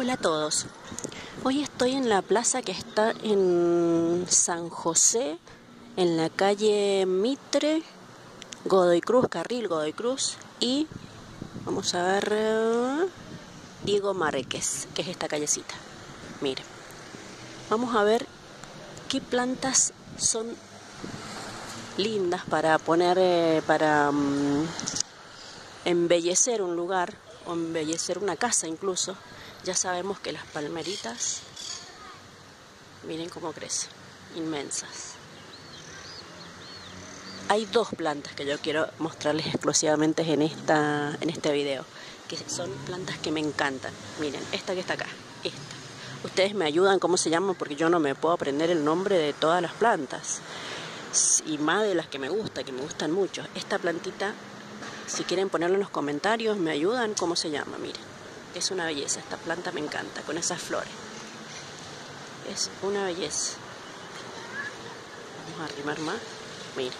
Hola a todos. Hoy estoy en la plaza que está en San José, en la calle Mitre, Godoy Cruz, Carril Godoy Cruz y vamos a ver eh, Diego Márquez, que es esta callecita. Mire, vamos a ver qué plantas son lindas para poner, eh, para mm, embellecer un lugar o embellecer una casa incluso ya sabemos que las palmeritas, miren cómo crecen, inmensas. Hay dos plantas que yo quiero mostrarles exclusivamente en, esta, en este video, que son plantas que me encantan. Miren, esta que está acá, esta. Ustedes me ayudan cómo se llaman porque yo no me puedo aprender el nombre de todas las plantas. Y más de las que me gustan, que me gustan mucho. Esta plantita, si quieren ponerlo en los comentarios, me ayudan cómo se llama, miren. Es una belleza, esta planta me encanta, con esas flores. Es una belleza. Vamos a arrimar más. Mira.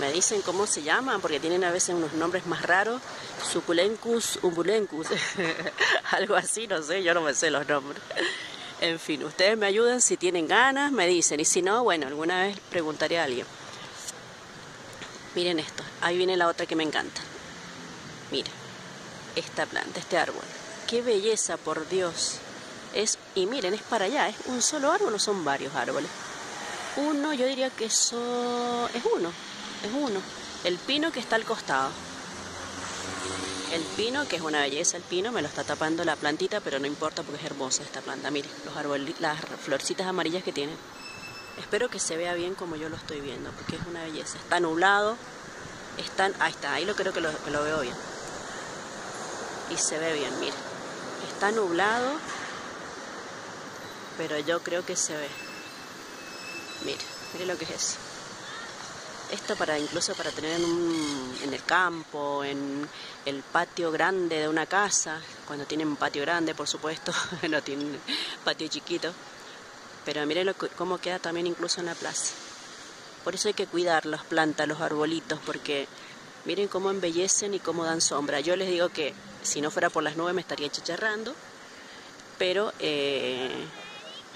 Me dicen cómo se llaman, porque tienen a veces unos nombres más raros. Suculencus umbulencus. Algo así, no sé, yo no me sé los nombres. En fin, ustedes me ayudan si tienen ganas, me dicen. Y si no, bueno, alguna vez preguntaré a alguien. Miren esto, ahí viene la otra que me encanta. Miren esta planta, este árbol. Qué belleza, por Dios. Es, y miren, es para allá, ¿es un solo árbol o son varios árboles? Uno, yo diría que eso es uno, es uno. El pino que está al costado. El pino, que es una belleza, el pino me lo está tapando la plantita, pero no importa porque es hermosa esta planta. Miren, los árboles, las florcitas amarillas que tiene. Espero que se vea bien como yo lo estoy viendo, porque es una belleza. Está nublado, están, ahí está, ahí lo creo que lo, que lo veo bien y se ve bien, mire. Está nublado, pero yo creo que se ve. Mire, mire lo que es eso. Esto para incluso para tener en, un, en el campo, en el patio grande de una casa, cuando tienen patio grande, por supuesto, no tienen patio chiquito. Pero mire lo, cómo queda también incluso en la plaza. Por eso hay que cuidar las plantas, los arbolitos, porque miren cómo embellecen y cómo dan sombra. Yo les digo que si no fuera por las nubes me estaría chicharrando, pero eh,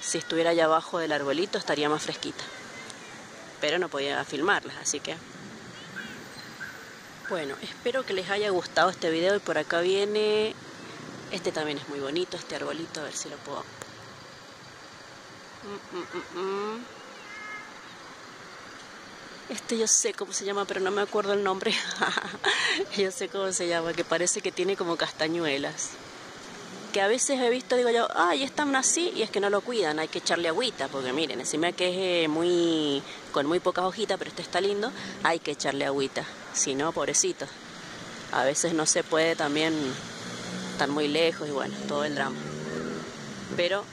si estuviera allá abajo del arbolito estaría más fresquita. Pero no podía filmarlas, así que... Bueno, espero que les haya gustado este video y por acá viene... Este también es muy bonito, este arbolito, a ver si lo puedo... Mm, mm, mm, este yo sé cómo se llama, pero no me acuerdo el nombre. yo sé cómo se llama, que parece que tiene como castañuelas. Que a veces he visto, digo yo, ay, están así, y es que no lo cuidan, hay que echarle agüita, porque miren, encima que es eh, muy, con muy pocas hojitas, pero este está lindo, hay que echarle agüita. Si no, pobrecito. A veces no se puede también, estar muy lejos y bueno, todo el drama. Pero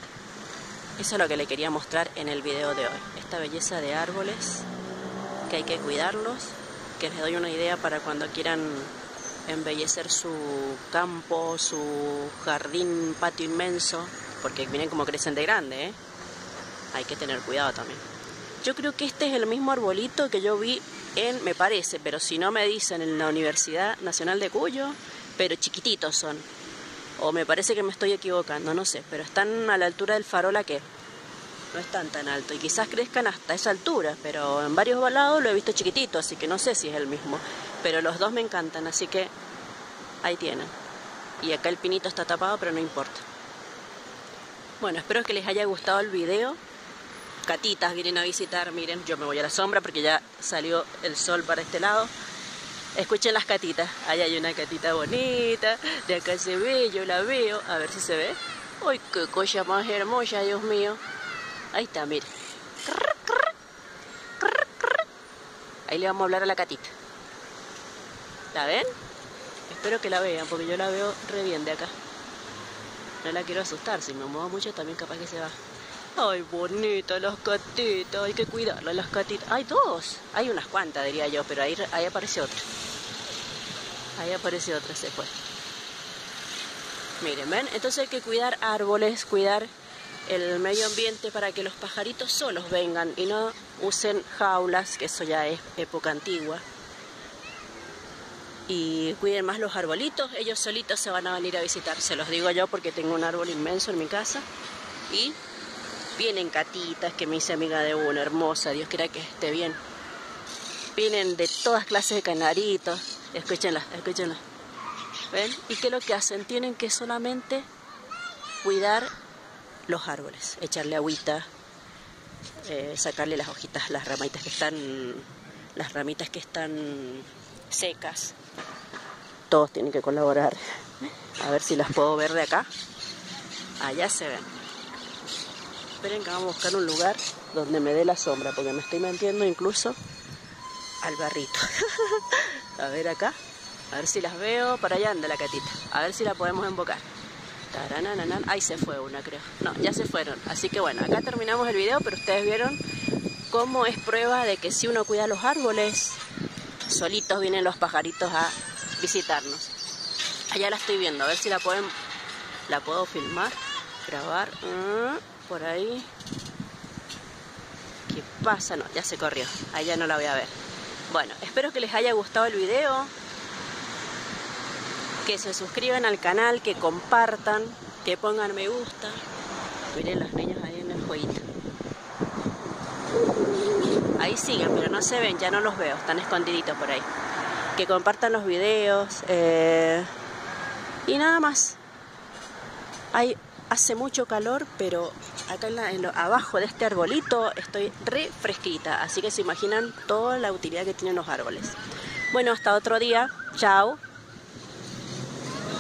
eso es lo que le quería mostrar en el video de hoy. Esta belleza de árboles que hay que cuidarlos, que les doy una idea para cuando quieran embellecer su campo, su jardín, patio inmenso, porque miren cómo crecen de grande, ¿eh? hay que tener cuidado también. Yo creo que este es el mismo arbolito que yo vi en, me parece, pero si no me dicen en la Universidad Nacional de Cuyo, pero chiquititos son. O me parece que me estoy equivocando, no sé, pero están a la altura del farola que no están tan alto y quizás crezcan hasta esa altura, pero en varios lados lo he visto chiquitito, así que no sé si es el mismo. Pero los dos me encantan, así que ahí tienen. Y acá el pinito está tapado, pero no importa. Bueno, espero que les haya gustado el video. Catitas vienen a visitar, miren, yo me voy a la sombra porque ya salió el sol para este lado. Escuchen las catitas, ahí hay una catita bonita, de acá se ve, yo la veo, a ver si se ve. ¡Uy, qué cosa más hermosa, Dios mío! Ahí está, mire. Ahí le vamos a hablar a la catita. ¿La ven? Espero que la vean, porque yo la veo re bien de acá. No la quiero asustar, si me muevo mucho también capaz que se va. Ay, bonita las catitas, hay que cuidarlas las catitas. Hay dos, hay unas cuantas diría yo, pero ahí, ahí aparece otra. Ahí aparece otra, se fue. Miren, ¿ven? Entonces hay que cuidar árboles, cuidar el medio ambiente para que los pajaritos solos vengan y no usen jaulas, que eso ya es época antigua. y cuiden más los arbolitos. Ellos solitos se van a venir a visitar, se los digo yo porque tengo un árbol inmenso en mi casa. Y vienen catitas que me hice amiga de una, hermosa, Dios quiera que esté bien. Vienen de todas clases de canaritos. Escúchenla, escúchenla. ¿Ven? ¿Y qué es lo que hacen? Tienen que solamente cuidar los árboles, echarle agüita, eh, sacarle las hojitas, las ramitas que están, las ramitas que están secas. Todos tienen que colaborar. A ver si las puedo ver de acá. Allá se ven. Esperen que vamos a buscar un lugar donde me dé la sombra, porque me estoy metiendo incluso al barrito. a ver acá. A ver si las veo. Para allá anda la catita. A ver si la podemos embocar. Ahí se fue una, creo. No, ya se fueron. Así que bueno, acá terminamos el video, pero ustedes vieron cómo es prueba de que si uno cuida los árboles, solitos vienen los pajaritos a visitarnos. Allá la estoy viendo, a ver si la pueden, la puedo filmar, grabar. Ah, por ahí. ¿Qué pasa? No, ya se corrió. Allá no la voy a ver. Bueno, espero que les haya gustado el video que se suscriban al canal, que compartan, que pongan me gusta. Miren los niños ahí en el jueguito. Ahí siguen, pero no se ven, ya no los veo, están escondiditos por ahí. Que compartan los videos. Eh, y nada más. Hay, hace mucho calor, pero acá en abajo de este arbolito estoy re fresquita. Así que se imaginan toda la utilidad que tienen los árboles. Bueno, hasta otro día. Chao.